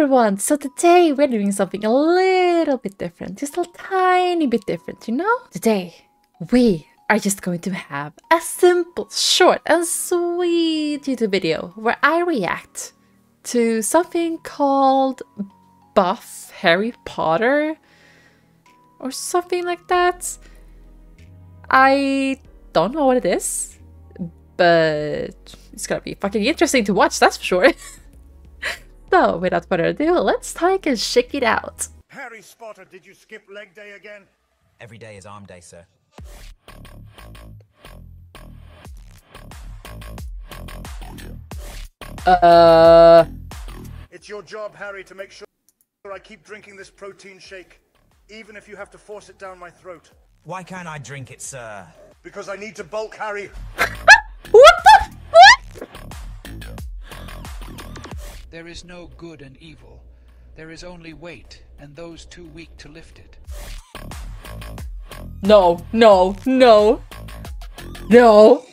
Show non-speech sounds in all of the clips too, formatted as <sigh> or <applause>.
everyone! So today we're doing something a little bit different, just a tiny bit different, you know? Today we are just going to have a simple, short and sweet YouTube video where I react to something called Buff Harry Potter or something like that. I don't know what it is, but it's gonna be fucking interesting to watch, that's for sure. <laughs> So, without further ado, let's take and shake it out. Harry Spotter, did you skip leg day again? Every day is arm day, sir. Uh, It's your job, Harry, to make sure I keep drinking this protein shake, even if you have to force it down my throat. Why can't I drink it, sir? Because I need to bulk, Harry. <laughs> what There is no good and evil. There is only weight, and those too weak to lift it. No, no, no, no,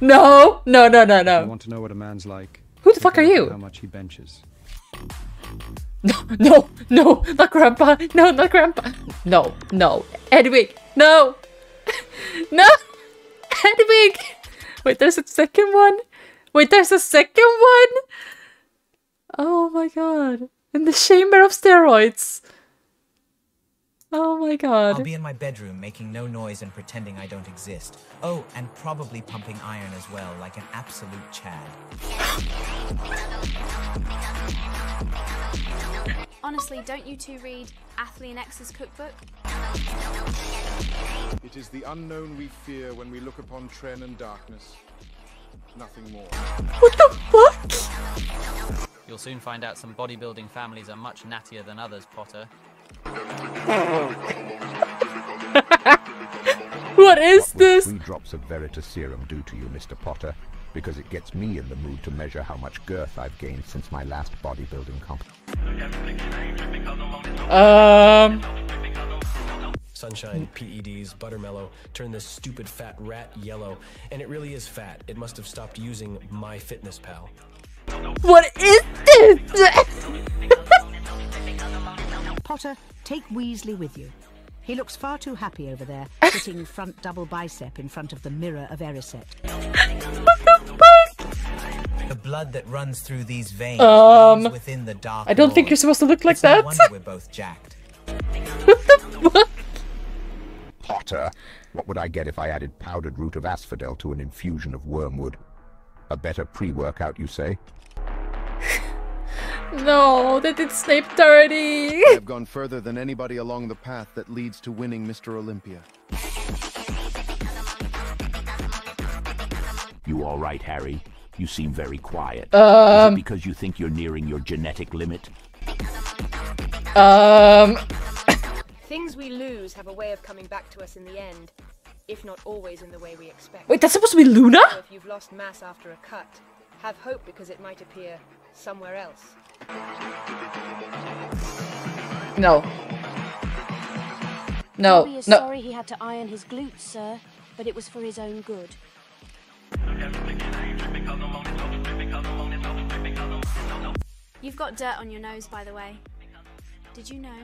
no, no, no, no, You no. want to know what a man's like? Who the Take fuck a are look at you? How much he benches. No, no, no, not grandpa. No, not grandpa. No, no. Hedwig, no. <laughs> no. Hedwig. Wait, there's a second one. Wait, there's a second one. Oh my god. In the chamber of steroids. Oh my god. I'll be in my bedroom making no noise and pretending I don't exist. Oh, and probably pumping iron as well, like an absolute Chad. Honestly, don't you two read Athlean X's cookbook? It is the unknown we fear when we look upon Tren and darkness. Nothing more. What the fuck? You'll soon find out some bodybuilding families are much nattier than others, Potter. <laughs> What is What this? three drops of Veritaserum do to you, Mr. Potter? Because it gets me in the mood to measure how much girth I've gained since my last bodybuilding comp. Um. Sunshine, PEDs, Buttermellow, turn this stupid fat rat yellow. And it really is fat. It must have stopped using MyFitnessPal. What is this? Potter, take Weasley with you. He looks far too happy over there, <laughs> sitting front double bicep in front of the mirror of Erised. The blood that runs through these veins Um, runs within the dark. I don't think you're supposed to look like It's that. wonder we're both jacked. what the fuck? Potter, what would I get if I added powdered root of asphodel to an infusion of wormwood? A better pre-workout, you say? No, they did Snape dirty. I have gone further than anybody along the path that leads to winning Mr. Olympia. You all right, Harry? You seem very quiet. Um, Is it Um. because you think you're nearing your genetic limit? Um. <laughs> Things we lose have a way of coming back to us in the end, if not always in the way we expect. Wait, that's supposed to be Luna? So if you've lost mass after a cut, have hope because it might appear somewhere else. No. No. Dobby is No. sorry he had to iron his glutes, sir, but it was for his own good. You've got dirt on your nose, by the way. Did you know?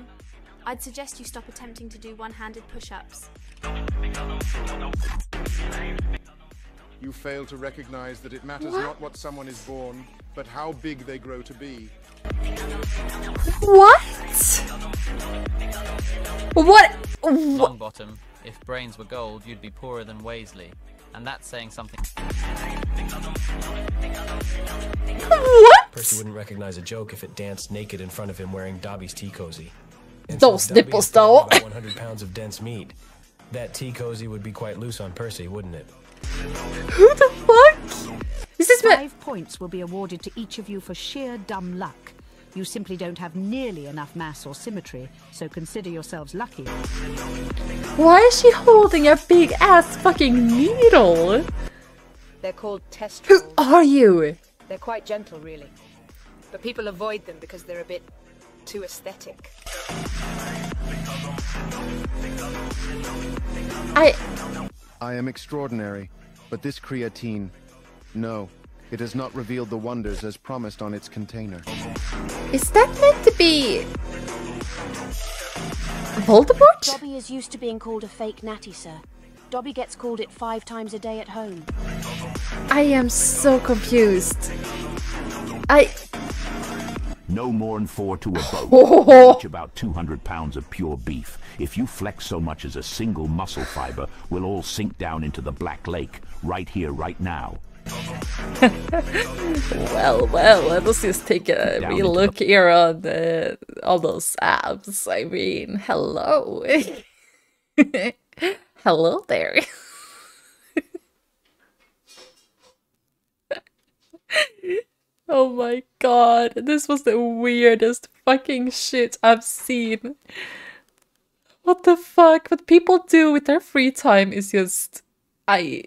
I'd suggest you stop attempting to do one handed push ups. You fail to recognize that it matters not what someone is born, but how big they grow to be. What? What? What? Longbottom, if brains were gold, you'd be poorer than Weasley. And that's saying something. What? Percy wouldn't recognize a joke if it danced naked in front of him wearing Dobby's tea cozy. And Those since Dobby nipples, though. 100 pounds of dense meat. That tea cozy would be quite loose on Percy, wouldn't it? Who the fuck? Is this meant? Five points will be awarded to each of you for sheer dumb luck. You simply don't have nearly enough mass or symmetry, so consider yourselves lucky. Why is she holding a big ass fucking needle? They're called test Who are you? They're quite gentle, really. But people avoid them because they're a bit too aesthetic. I. I am extraordinary, but this creatine, no. It has not revealed the wonders as promised on its container. Is that meant to be Voldemort? Dobby is used to being called a fake natty, sir. Dobby gets called it five times a day at home. I am so confused. I No more than four to a boat. <laughs> Each about 200 pounds of pure beef. If you flex so much as a single muscle fiber, we'll all sink down into the Black Lake, right here, right now. <laughs> well, well, let us just take a Down real look here on uh, all those abs. I mean, hello. <laughs> hello there. <laughs> oh my god, this was the weirdest fucking shit I've seen. What the fuck? What people do with their free time is just. I.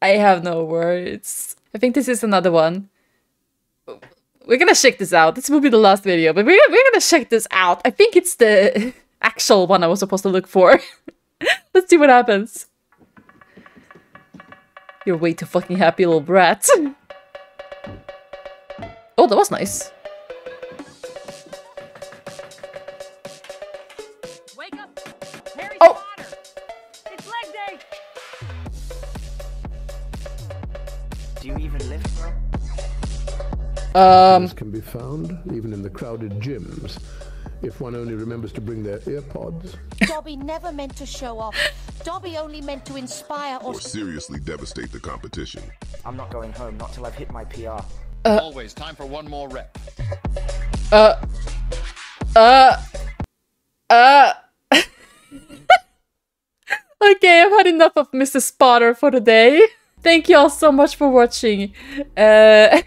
I have no words. I think this is another one. We're gonna check this out. This will be the last video, but we're, we're gonna check this out. I think it's the <laughs> actual one I was supposed to look for. <laughs> Let's see what happens. You're way too fucking happy, little brat. oh, that was nice. Wake up! Harry Oh. Potter! It's leg day! Do you even lift, bro? Um, can be found even in the crowded gyms, if one only remembers to bring their earpods. Dobby never meant to show off. Dobby only meant to inspire or or seriously devastate the competition. I'm not going home, not till I've hit my PR. Always time for one more rep. Uh. Uh. Uh. <laughs> okay, I've had enough of Mr. Spotter for today. Thank you all so much for watching. Uh,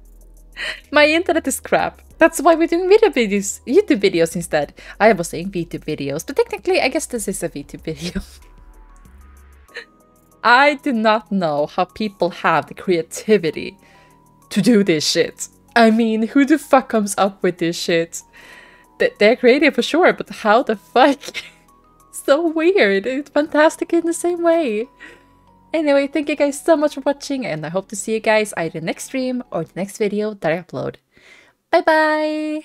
<laughs> my internet is crap. That's why we're doing video videos, YouTube videos instead. I was saying VTube videos, but technically I guess this is a VTube video. <laughs> I do not know how people have the creativity to do this shit. I mean, who the fuck comes up with this shit? Th- They're creative for sure, but how the fuck? <laughs> so weird. It's fantastic in the same way. Anyway, thank you guys so much for watching, and I hope to see you guys either next stream or the next video that I upload. Bye bye!